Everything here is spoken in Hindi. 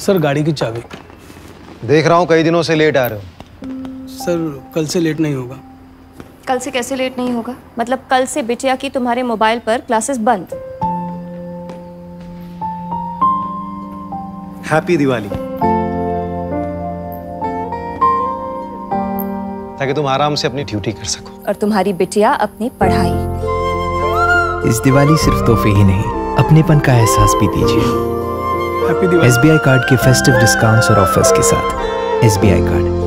सर गाड़ी की चाबी। देख रहा हूँ कई दिनों से लेट आ रहे हो। सर कल से लेट नहीं होगा। कल से कैसे लेट नहीं होगा? मतलब कल से बिटिया की तुम्हारे मोबाइल पर क्लासेस बंद। हैप्पी दिवाली ताकि तुम आराम से अपनी ड्यूटी कर सको। और तुम्हारी बिटिया अपनी पढ़ाई। इस दिवाली सिर्फ़ तोहफे ही नहीं अपनेपन का एहसास भी दीजिए। हैप्पी बी आई कार्ड के फेस्टिव डिस्काउंट्स और ऑफर्स के साथ एस बी आई कार्ड